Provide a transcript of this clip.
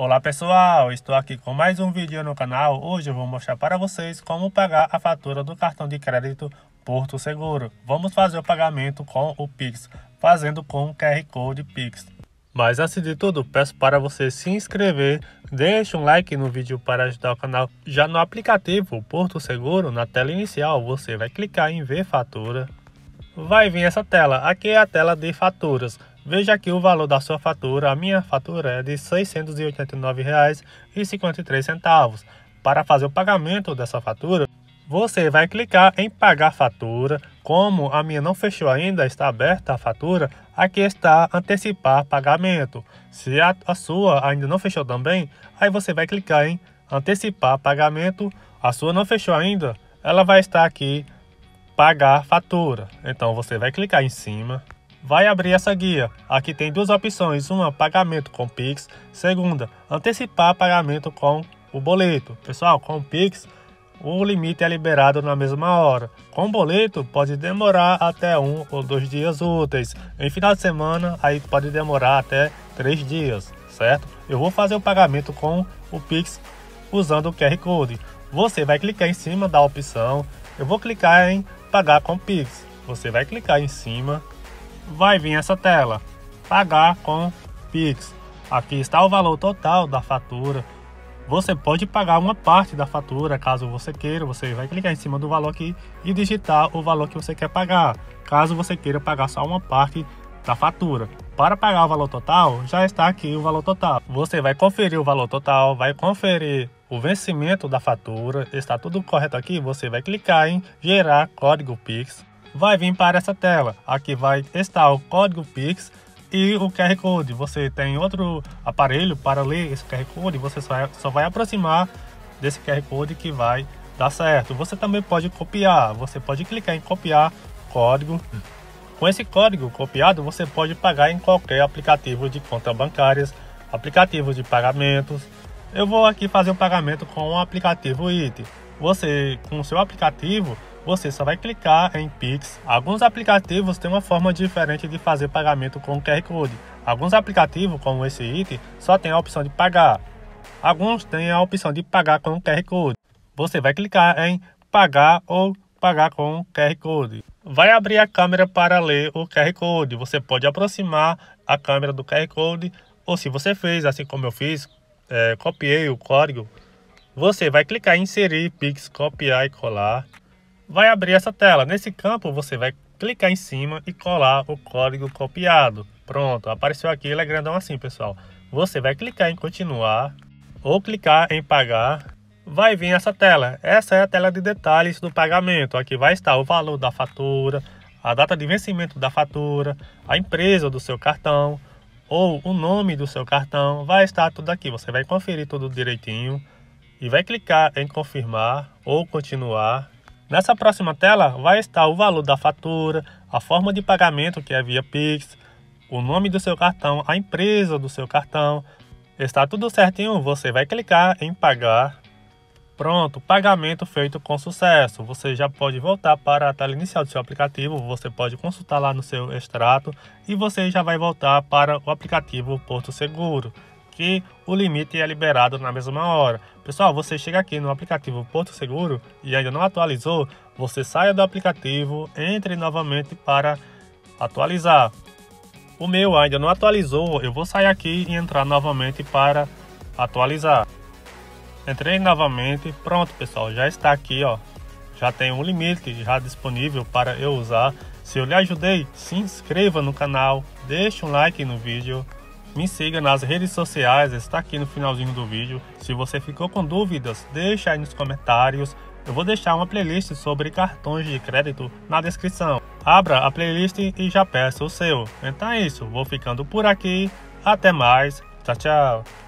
Olá pessoal, estou aqui com mais um vídeo no canal. Hoje eu vou mostrar para vocês como pagar a fatura do cartão de crédito Porto Seguro. Vamos fazer o pagamento com o Pix, fazendo com o QR Code Pix. Mas antes de tudo, peço para você se inscrever, deixe um like no vídeo para ajudar o canal. Já no aplicativo Porto Seguro, na tela inicial, você vai clicar em ver fatura. Vai vir essa tela, aqui é a tela de faturas. Veja aqui o valor da sua fatura. A minha fatura é de R$ 689,53. Para fazer o pagamento dessa fatura, você vai clicar em pagar fatura. Como a minha não fechou ainda, está aberta a fatura, aqui está antecipar pagamento. Se a, a sua ainda não fechou também, aí você vai clicar em antecipar pagamento. A sua não fechou ainda, ela vai estar aqui pagar fatura. Então você vai clicar em cima vai abrir essa guia. Aqui tem duas opções, uma pagamento com Pix, segunda antecipar pagamento com o boleto. Pessoal, com o Pix o limite é liberado na mesma hora. Com boleto pode demorar até um ou dois dias úteis. Em final de semana aí pode demorar até três dias, certo? Eu vou fazer o pagamento com o Pix usando o QR Code. Você vai clicar em cima da opção. Eu vou clicar em pagar com Pix. Você vai clicar em cima vai vir essa tela. Pagar com Pix. Aqui está o valor total da fatura. Você pode pagar uma parte da fatura, caso você queira. Você vai clicar em cima do valor aqui e digitar o valor que você quer pagar. Caso você queira pagar só uma parte da fatura. Para pagar o valor total, já está aqui o valor total. Você vai conferir o valor total, vai conferir o vencimento da fatura. Está tudo correto aqui? Você vai clicar em gerar código Pix vai vir para essa tela. Aqui vai estar o código Pix e o QR Code. Você tem outro aparelho para ler esse QR Code, você só, é, só vai aproximar desse QR Code que vai dar certo. Você também pode copiar, você pode clicar em copiar código. Com esse código copiado, você pode pagar em qualquer aplicativo de conta bancárias, aplicativos de pagamentos. Eu vou aqui fazer o pagamento com o aplicativo IT. Você, com o seu aplicativo, você só vai clicar em Pix. Alguns aplicativos têm uma forma diferente de fazer pagamento com QR Code. Alguns aplicativos, como esse item, só tem a opção de pagar. Alguns têm a opção de pagar com QR Code. Você vai clicar em pagar ou pagar com QR Code. Vai abrir a câmera para ler o QR Code. Você pode aproximar a câmera do QR Code ou se você fez, assim como eu fiz, é, copiei o código, você vai clicar em inserir Pix, copiar e colar vai abrir essa tela. Nesse campo você vai clicar em cima e colar o código copiado. Pronto, apareceu aqui, ele é grandão assim, pessoal. Você vai clicar em continuar ou clicar em pagar. Vai vir essa tela. Essa é a tela de detalhes do pagamento. Aqui vai estar o valor da fatura, a data de vencimento da fatura, a empresa do seu cartão ou o nome do seu cartão. Vai estar tudo aqui. Você vai conferir tudo direitinho e vai clicar em confirmar ou continuar Nessa próxima tela vai estar o valor da fatura, a forma de pagamento que é via Pix, o nome do seu cartão, a empresa do seu cartão. Está tudo certinho, você vai clicar em pagar. Pronto, pagamento feito com sucesso. Você já pode voltar para a tela inicial do seu aplicativo, você pode consultar lá no seu extrato e você já vai voltar para o aplicativo Porto Seguro que o limite é liberado na mesma hora. Pessoal, você chega aqui no aplicativo Porto Seguro e ainda não atualizou, você saia do aplicativo, entre novamente para atualizar. O meu ainda não atualizou, eu vou sair aqui e entrar novamente para atualizar. Entrei novamente, pronto pessoal, já está aqui ó, já tem um limite já disponível para eu usar. Se eu lhe ajudei, se inscreva no canal, deixe um like no vídeo me siga nas redes sociais, está aqui no finalzinho do vídeo. Se você ficou com dúvidas, deixa aí nos comentários. Eu vou deixar uma playlist sobre cartões de crédito na descrição. Abra a playlist e já peça o seu. Então é isso, vou ficando por aqui. Até mais. Tchau, tchau.